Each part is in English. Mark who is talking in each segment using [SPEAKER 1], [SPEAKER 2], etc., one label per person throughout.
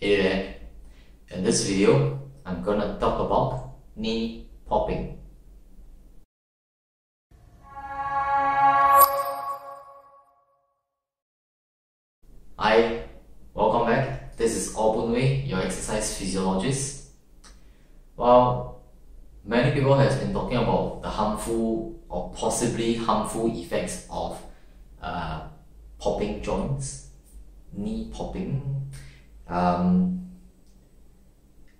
[SPEAKER 1] Hey there, in this video, I'm gonna talk about knee popping. Hi, welcome back. This is Aw Wei, your exercise physiologist. Well, many people have been talking about the harmful or possibly harmful effects of uh, popping joints, knee popping. Um,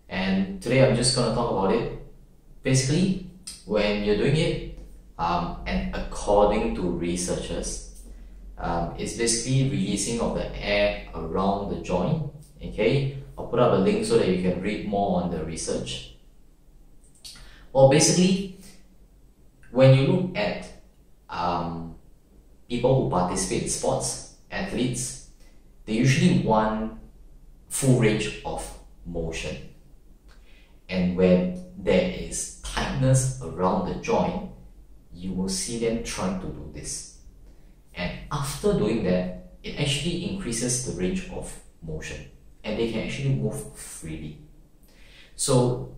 [SPEAKER 1] and today I'm just going to talk about it. Basically, when you're doing it, um, and according to researchers, um, it's basically releasing of the air around the joint. Okay, I'll put up a link so that you can read more on the research. Well, basically, when you look at um, people who participate in sports, athletes, they usually want full range of motion. And when there is tightness around the joint, you will see them trying to do this. And after doing that, it actually increases the range of motion and they can actually move freely. So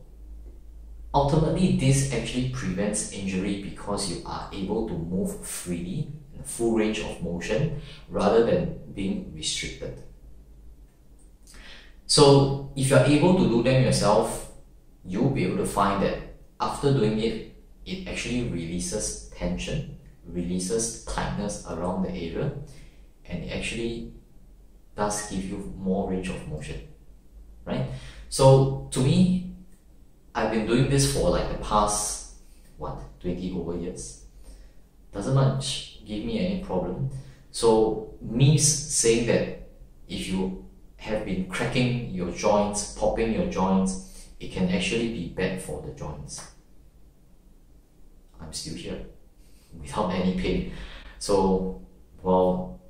[SPEAKER 1] ultimately, this actually prevents injury because you are able to move freely in full range of motion rather than being restricted. So if you're able to do them yourself, you'll be able to find that after doing it, it actually releases tension, releases tightness around the area, and it actually does give you more range of motion, right? So to me, I've been doing this for like the past, what, 20 over years. Doesn't much give me any problem. So me saying that if you have been cracking your joints, popping your joints, it can actually be bad for the joints. I'm still here without any pain. So, well,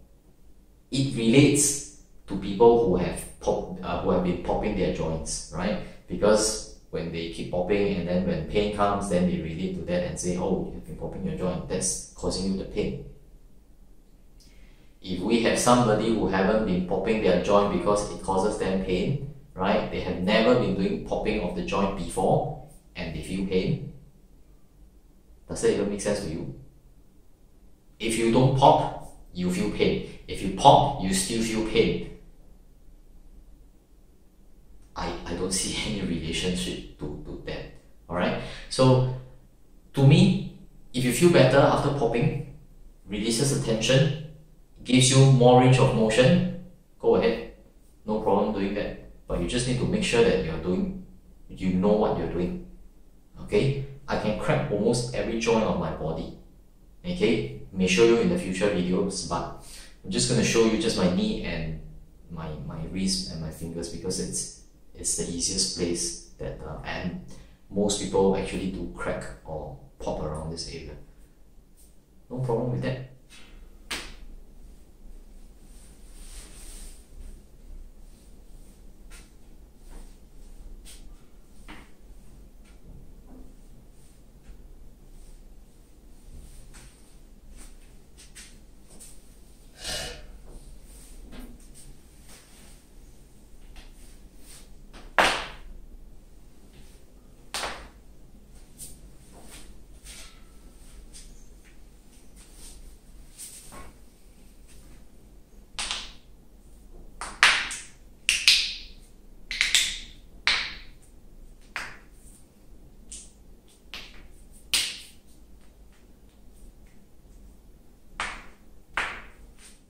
[SPEAKER 1] it relates to people who have pop, uh, who have been popping their joints, right? Because when they keep popping and then when pain comes, then they relate to that and say, oh, you've been popping your joint, that's causing you the pain we have somebody who haven't been popping their joint because it causes them pain, right? They have never been doing popping of the joint before and they feel pain. Does that even make sense to you? If you don't pop, you feel pain. If you pop, you still feel pain. I, I don't see any relationship to, to that. Alright? So to me, if you feel better after popping, releases the tension, gives you more range of motion, go ahead. No problem doing that. But you just need to make sure that you're doing, you know what you're doing. Okay? I can crack almost every joint of my body. Okay? May show you in the future videos, but I'm just gonna show you just my knee and my, my wrist and my fingers because it's it's the easiest place that uh, and most people actually do crack or pop around this area. No problem with that.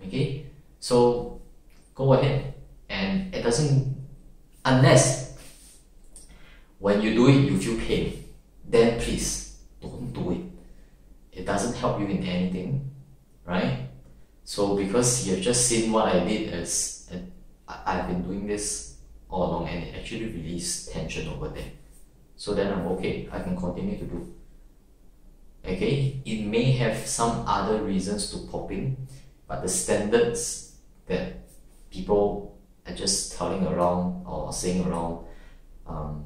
[SPEAKER 1] okay so go ahead. And it doesn't unless when you do it you feel pain then please don't do it. It doesn't help you in anything right? So because you've just seen what I did as I've been doing this all along and it actually released tension over there. So then I'm okay. I can continue to do. Okay? It may have some other reasons to popping but the standards that people are just telling around or saying around um,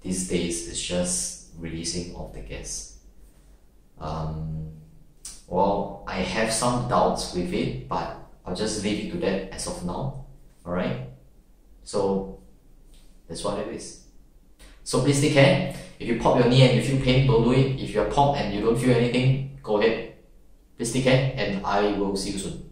[SPEAKER 1] these days is just releasing of the gas. Um, well, I have some doubts with it, but I'll just leave it to that as of now. Alright? So that's what it is. So please take care. If you pop your knee and you feel pain, don't do it. If you're popped and you don't feel anything, go ahead. Please take care and I will see you soon.